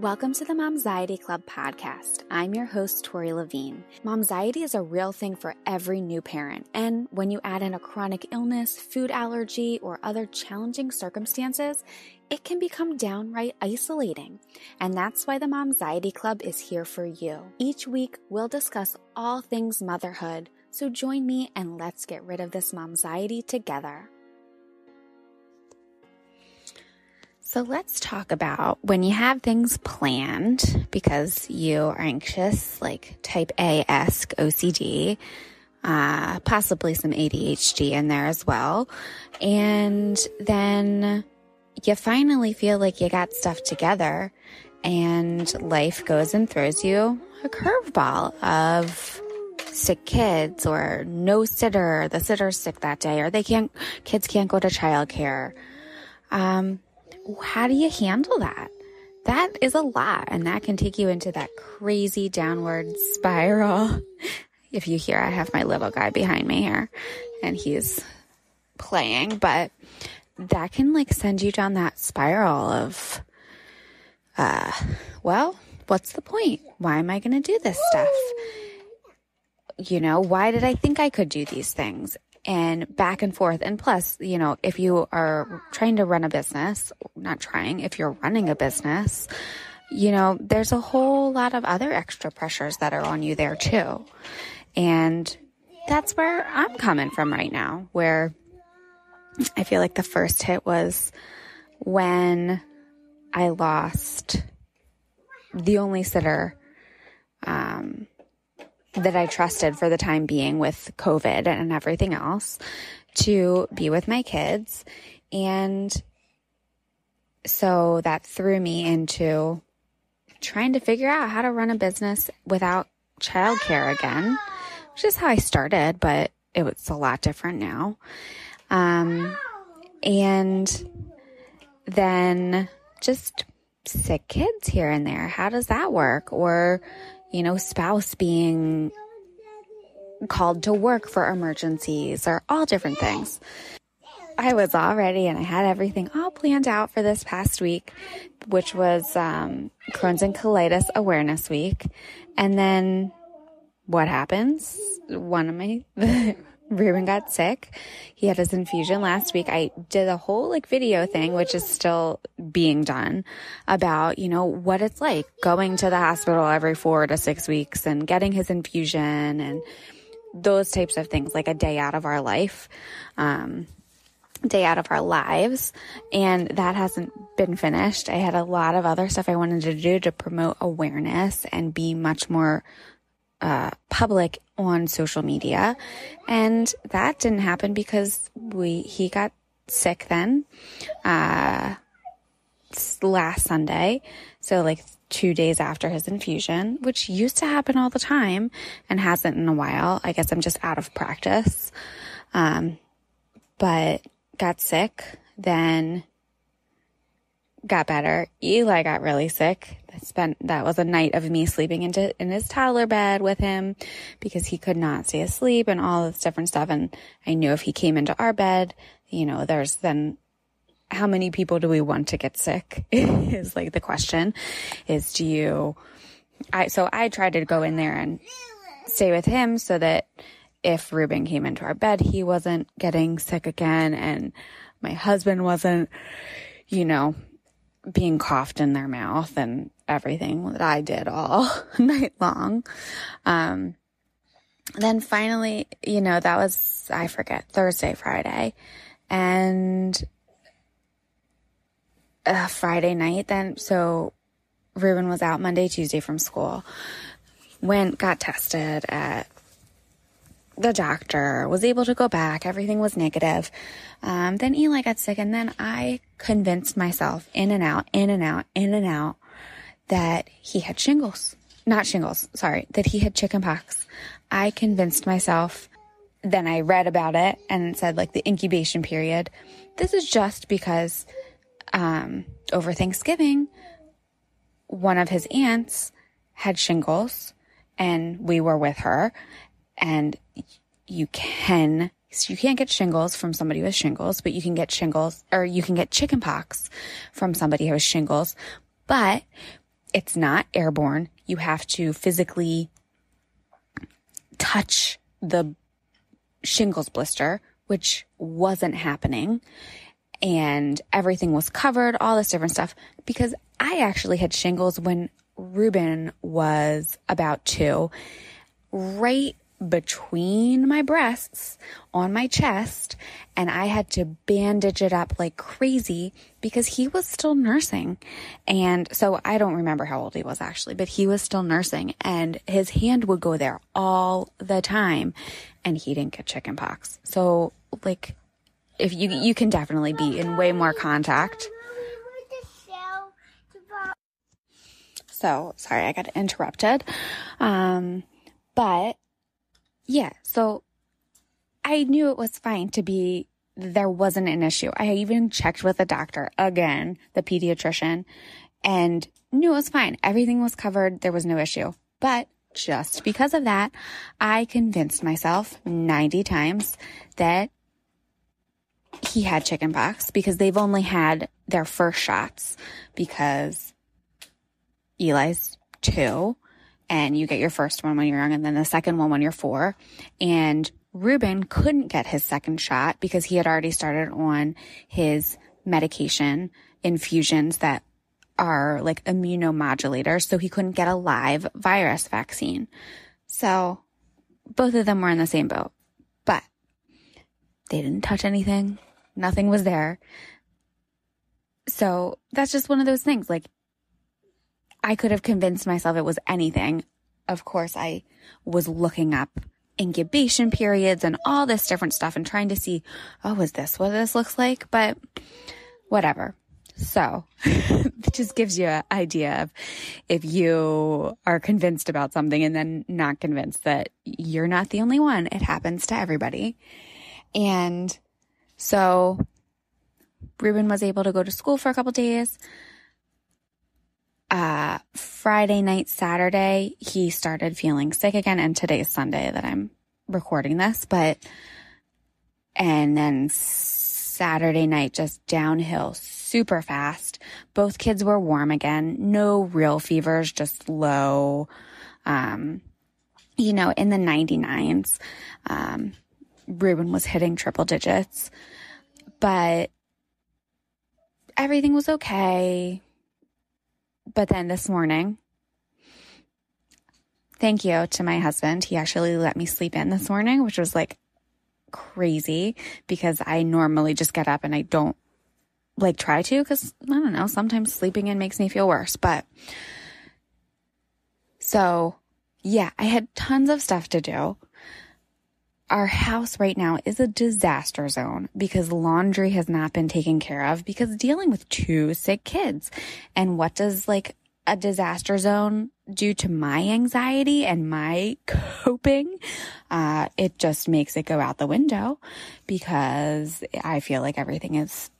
Welcome to the Momxiety Club podcast. I'm your host, Tori Levine. Momxiety is a real thing for every new parent, and when you add in a chronic illness, food allergy, or other challenging circumstances, it can become downright isolating. And that's why the Momxiety Club is here for you. Each week, we'll discuss all things motherhood, so join me and let's get rid of this momxiety together. So let's talk about when you have things planned because you are anxious, like type A esque OCD, uh, possibly some ADHD in there as well. And then you finally feel like you got stuff together and life goes and throws you a curveball of sick kids or no sitter, the sitter's sick that day, or they can't, kids can't go to childcare. Um, how do you handle that? That is a lot, and that can take you into that crazy downward spiral. If you hear, I have my little guy behind me here, and he's playing, but that can like send you down that spiral of, uh, well, what's the point? Why am I going to do this stuff? You know, why did I think I could do these things? And back and forth. And plus, you know, if you are trying to run a business, not trying, if you're running a business, you know, there's a whole lot of other extra pressures that are on you there too. And that's where I'm coming from right now, where I feel like the first hit was when I lost the only sitter um, that I trusted for the time being with COVID and everything else to be with my kids. And so that threw me into trying to figure out how to run a business without childcare again, which is how I started, but it was a lot different now. Um, and then just sick kids here and there. How does that work? Or, you know, spouse being called to work for emergencies or all different things. I was all ready and I had everything all planned out for this past week, which was um, Crohn's and Colitis Awareness Week. And then what happens? One of my Ruben got sick. He had his infusion last week. I did a whole like video thing, which is still being done about, you know, what it's like going to the hospital every four to six weeks and getting his infusion and those types of things, like a day out of our life. Um, day out of our lives and that hasn't been finished. I had a lot of other stuff I wanted to do to promote awareness and be much more uh, public on social media. And that didn't happen because we, he got sick then, uh, last Sunday. So like two days after his infusion, which used to happen all the time and hasn't in a while. I guess I'm just out of practice. Um, but got sick, then got better. Eli got really sick. Spent that was a night of me sleeping into in his toddler bed with him because he could not stay asleep and all this different stuff. And I knew if he came into our bed, you know, there's then how many people do we want to get sick is like the question is do you I so I tried to go in there and stay with him so that if Ruben came into our bed, he wasn't getting sick again and my husband wasn't, you know, being coughed in their mouth and everything that I did all night long. Um, then finally, you know, that was, I forget, Thursday, Friday. And uh, Friday night then, so Ruben was out Monday, Tuesday from school. Went, got tested at the doctor, was able to go back. Everything was negative. Um, then Eli got sick and then I convinced myself in and out, in and out, in and out that he had shingles. Not shingles, sorry, that he had chickenpox. I convinced myself. Then I read about it and said like the incubation period. This is just because, um, over Thanksgiving, one of his aunts had shingles and we were with her and you can you can't get shingles from somebody with shingles, but you can get shingles or you can get chickenpox from somebody who has shingles. But it's not airborne. You have to physically touch the shingles blister, which wasn't happening. And everything was covered, all this different stuff. Because I actually had shingles when Ruben was about two, right between my breasts on my chest and I had to bandage it up like crazy because he was still nursing. And so I don't remember how old he was actually, but he was still nursing and his hand would go there all the time and he didn't get chicken pox. So like if you you can definitely be in way more contact. So sorry, I got interrupted. Um, but yeah, so I knew it was fine to be, there wasn't an issue. I even checked with the doctor again, the pediatrician, and knew it was fine. Everything was covered. There was no issue. But just because of that, I convinced myself 90 times that he had chickenpox because they've only had their first shots because Eli's two and you get your first one when you're young and then the second one when you're four. And Ruben couldn't get his second shot because he had already started on his medication infusions that are like immunomodulators. So he couldn't get a live virus vaccine. So both of them were in the same boat, but they didn't touch anything. Nothing was there. So that's just one of those things. Like I could have convinced myself it was anything. Of course, I was looking up incubation periods and all this different stuff and trying to see, oh, is this what this looks like? But whatever. So it just gives you an idea of if you are convinced about something and then not convinced that you're not the only one. It happens to everybody. And so Ruben was able to go to school for a couple days uh, Friday night, Saturday, he started feeling sick again. And today's Sunday that I'm recording this, but, and then Saturday night, just downhill super fast. Both kids were warm again. No real fevers, just low, um, you know, in the 99s. Um, Ruben was hitting triple digits, but everything was okay but then this morning, thank you to my husband. He actually let me sleep in this morning, which was like crazy because I normally just get up and I don't like try to because I don't know, sometimes sleeping in makes me feel worse. But so yeah, I had tons of stuff to do. Our house right now is a disaster zone because laundry has not been taken care of because dealing with two sick kids. And what does like a disaster zone do to my anxiety and my coping? Uh, it just makes it go out the window because I feel like everything is,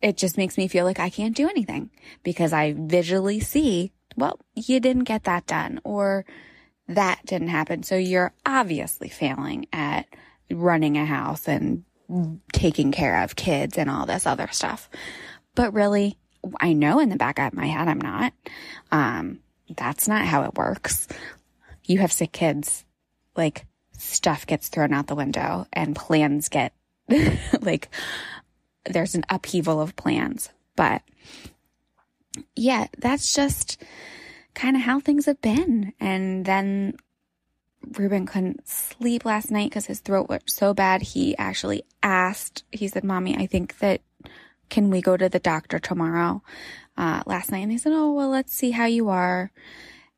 it just makes me feel like I can't do anything because I visually see, well, you didn't get that done or that didn't happen. So you're obviously failing at running a house and taking care of kids and all this other stuff. But really, I know in the back of my head I'm not. Um, that's not how it works. You have sick kids, like stuff gets thrown out the window and plans get like there's an upheaval of plans. But yeah, that's just kind of how things have been. And then Ruben couldn't sleep last night because his throat was so bad. He actually asked, he said, Mommy, I think that can we go to the doctor tomorrow? Uh, last night. And they said, Oh, well, let's see how you are.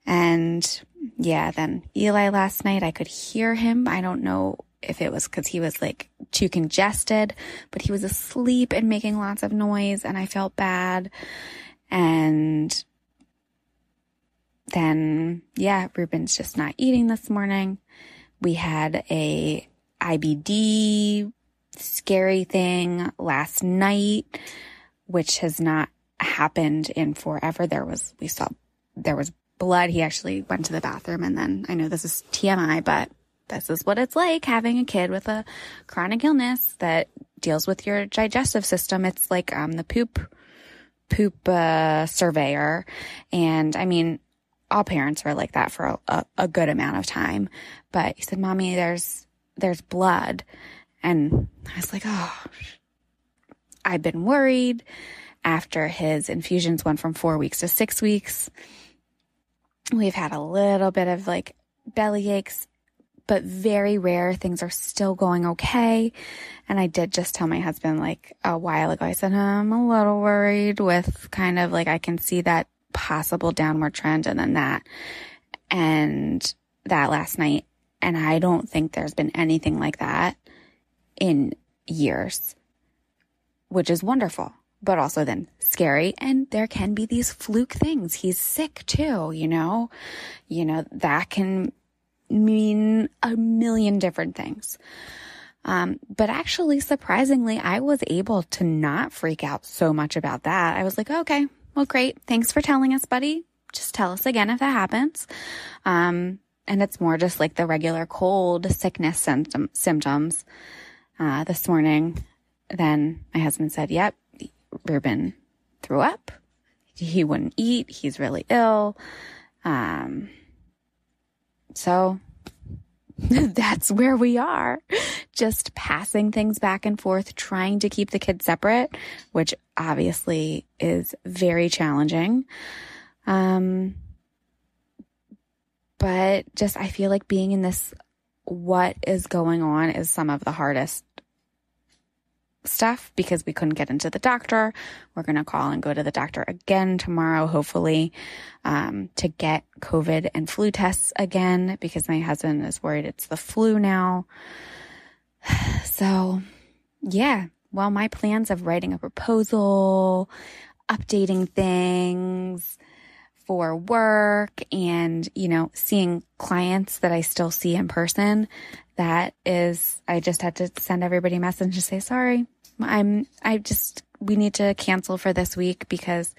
And yeah, then Eli last night, I could hear him. I don't know if it was because he was like too congested, but he was asleep and making lots of noise and I felt bad. And then yeah, Ruben's just not eating this morning. We had a IBD scary thing last night, which has not happened in forever. There was, we saw, there was blood. He actually went to the bathroom and then I know this is TMI, but this is what it's like having a kid with a chronic illness that deals with your digestive system. It's like, um, the poop poop uh, surveyor. And I mean, all parents are like that for a, a, good amount of time. But he said, Mommy, there's, there's blood. And I was like, oh, I've been worried after his infusions went from four weeks to six weeks. We've had a little bit of like belly aches, but very rare. Things are still going okay. And I did just tell my husband like a while ago, I said, I'm a little worried with kind of like I can see that possible downward trend and then that and that last night. And I don't think there's been anything like that in years, which is wonderful, but also then scary. And there can be these fluke things. He's sick too, you know, you know, that can mean a million different things. Um, but actually, surprisingly, I was able to not freak out so much about that. I was like, okay, well, great. Thanks for telling us, buddy. Just tell us again if that happens. Um, and it's more just like the regular cold sickness symptom, symptoms. Uh, this morning, then my husband said, yep, Ruben threw up. He wouldn't eat. He's really ill. Um, so that's where we are. Just passing things back and forth, trying to keep the kids separate, which obviously is very challenging. Um, but just, I feel like being in this, what is going on is some of the hardest stuff because we couldn't get into the doctor. We're going to call and go to the doctor again tomorrow, hopefully, um, to get COVID and flu tests again because my husband is worried it's the flu now. So yeah, well, my plans of writing a proposal, updating things, for work and, you know, seeing clients that I still see in person. That is, I just had to send everybody a message to say, sorry, I'm, I just, we need to cancel for this week because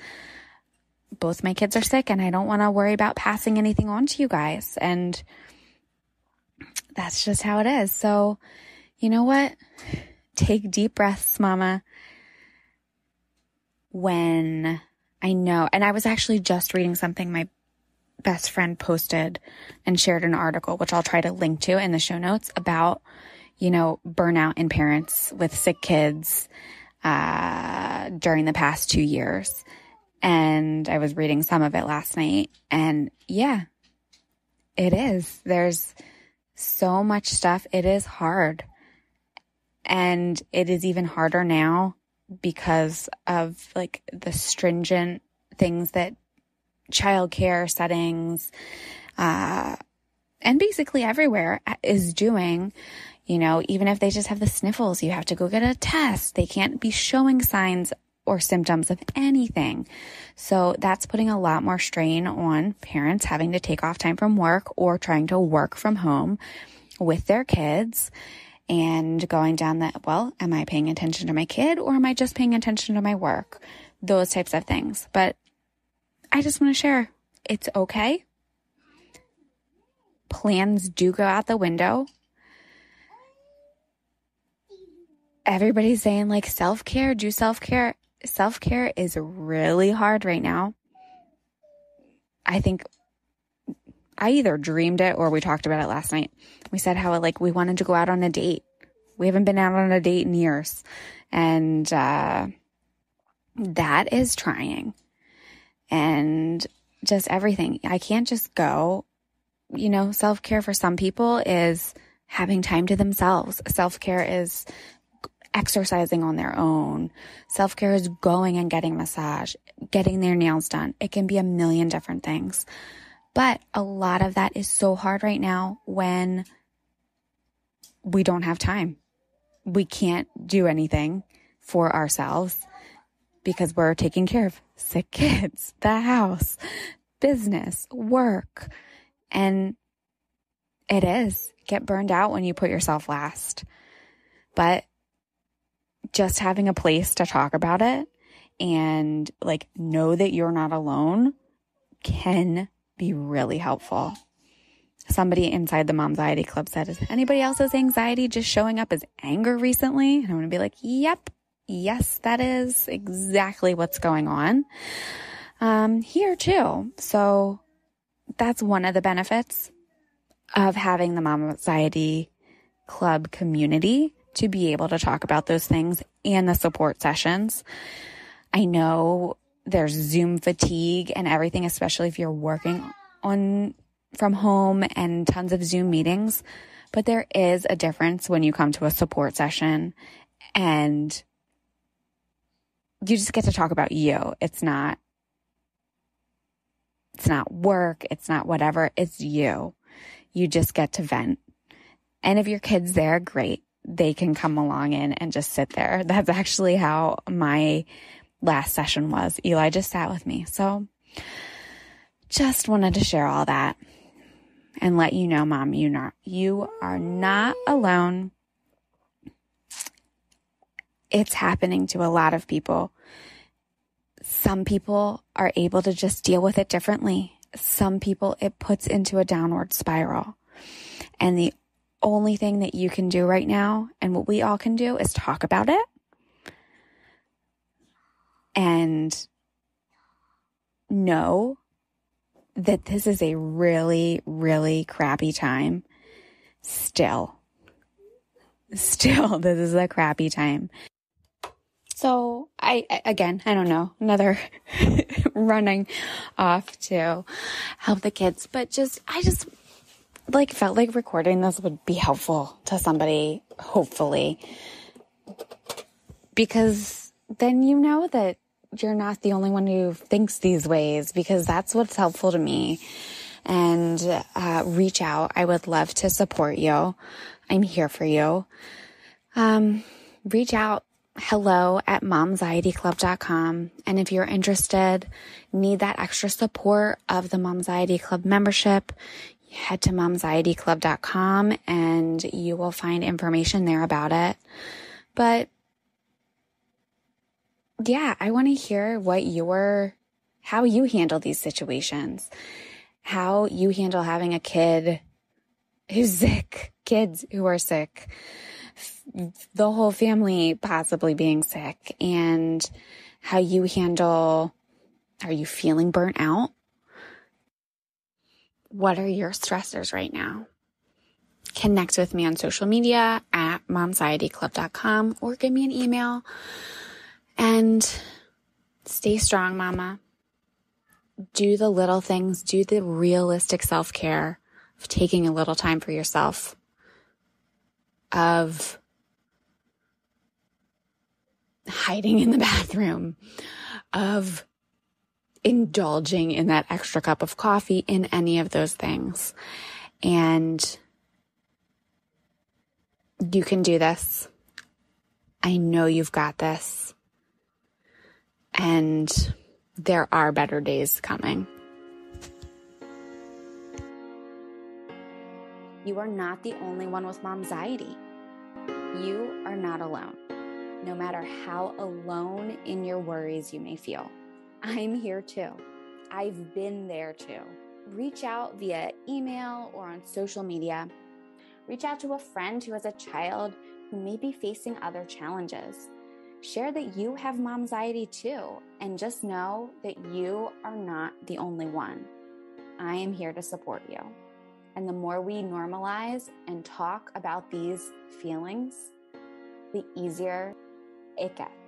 both my kids are sick and I don't want to worry about passing anything on to you guys. And that's just how it is. So, you know what? Take deep breaths, mama. When I know, and I was actually just reading something my best friend posted and shared an article, which I'll try to link to in the show notes about you know, burnout in parents with sick kids uh, during the past two years. And I was reading some of it last night. And yeah, it is. There's so much stuff. It is hard. And it is even harder now because of like the stringent things that childcare settings, uh, and basically everywhere is doing you know, even if they just have the sniffles, you have to go get a test. They can't be showing signs or symptoms of anything. So that's putting a lot more strain on parents having to take off time from work or trying to work from home with their kids and going down that, well, am I paying attention to my kid or am I just paying attention to my work? Those types of things. But I just want to share it's okay. Plans do go out the window everybody's saying like self care, do self care. Self care is really hard right now. I think I either dreamed it or we talked about it last night. We said how like we wanted to go out on a date. We haven't been out on a date in years. And, uh, that is trying and just everything. I can't just go, you know, self care for some people is having time to themselves. Self care is exercising on their own. Self care is going and getting massage, getting their nails done. It can be a million different things. But a lot of that is so hard right now when we don't have time. We can't do anything for ourselves because we're taking care of sick kids, the house, business, work. And it is get burned out when you put yourself last. But just having a place to talk about it and like know that you're not alone can be really helpful. Somebody inside the Momxiety Club said, Is anybody else's anxiety just showing up as anger recently? And I'm going to be like, Yep, yes, that is exactly what's going on um, here too. So that's one of the benefits of having the Mom Anxiety Club community to be able to talk about those things and the support sessions. I know there's Zoom fatigue and everything, especially if you're working on from home and tons of Zoom meetings. But there is a difference when you come to a support session and you just get to talk about you. It's not, it's not work. It's not whatever. It's you. You just get to vent. And if your kid's there, great. They can come along in and just sit there. That's actually how my last session was. Eli just sat with me. So just wanted to share all that and let you know, mom, you not, you are not alone. It's happening to a lot of people. Some people are able to just deal with it differently. Some people it puts into a downward spiral. And the only thing that you can do right now and what we all can do is talk about it and know that this is a really, really crappy time. Still, still, this is a crappy time. So I, again, I don't know, another running off to help the kids, but just, I just like felt like recording this would be helpful to somebody, hopefully, because then you know that you're not the only one who thinks these ways because that's what's helpful to me. And uh, reach out. I would love to support you. I'm here for you. Um, reach out hello at momxietyclub.com. And if you're interested, need that extra support of the Momxiety Club membership, head to momxietyclub.com and you will find information there about it. But yeah, I want to hear what your, how you handle these situations, how you handle having a kid who's sick, kids who are sick, the whole family possibly being sick, and how you handle, are you feeling burnt out? What are your stressors right now? Connect with me on social media at momxietyclub.com or give me an email and stay strong, mama. Do the little things, do the realistic self care of taking a little time for yourself, of hiding in the bathroom, of indulging in that extra cup of coffee, in any of those things. And you can do this. I know you've got this and there are better days coming. You are not the only one with momxiety. You are not alone, no matter how alone in your worries you may feel. I'm here too. I've been there too. Reach out via email or on social media. Reach out to a friend who has a child who may be facing other challenges share that you have momxiety too, and just know that you are not the only one. I am here to support you. And the more we normalize and talk about these feelings, the easier it gets.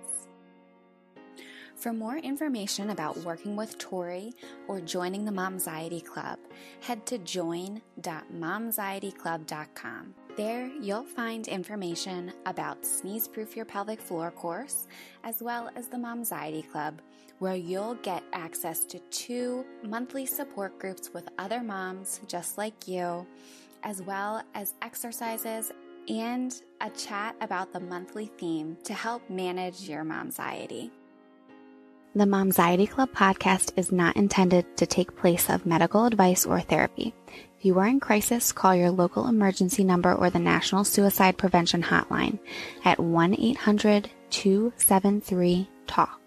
For more information about working with Tori or joining the Momxiety Club, head to join.momxietyclub.com. There, you'll find information about Sneeze Proof Your Pelvic Floor course, as well as the Momxiety Club, where you'll get access to two monthly support groups with other moms just like you, as well as exercises and a chat about the monthly theme to help manage your momxiety. The Momxiety Club podcast is not intended to take place of medical advice or therapy. If you are in crisis, call your local emergency number or the National Suicide Prevention Hotline at 1 800 273 TALK.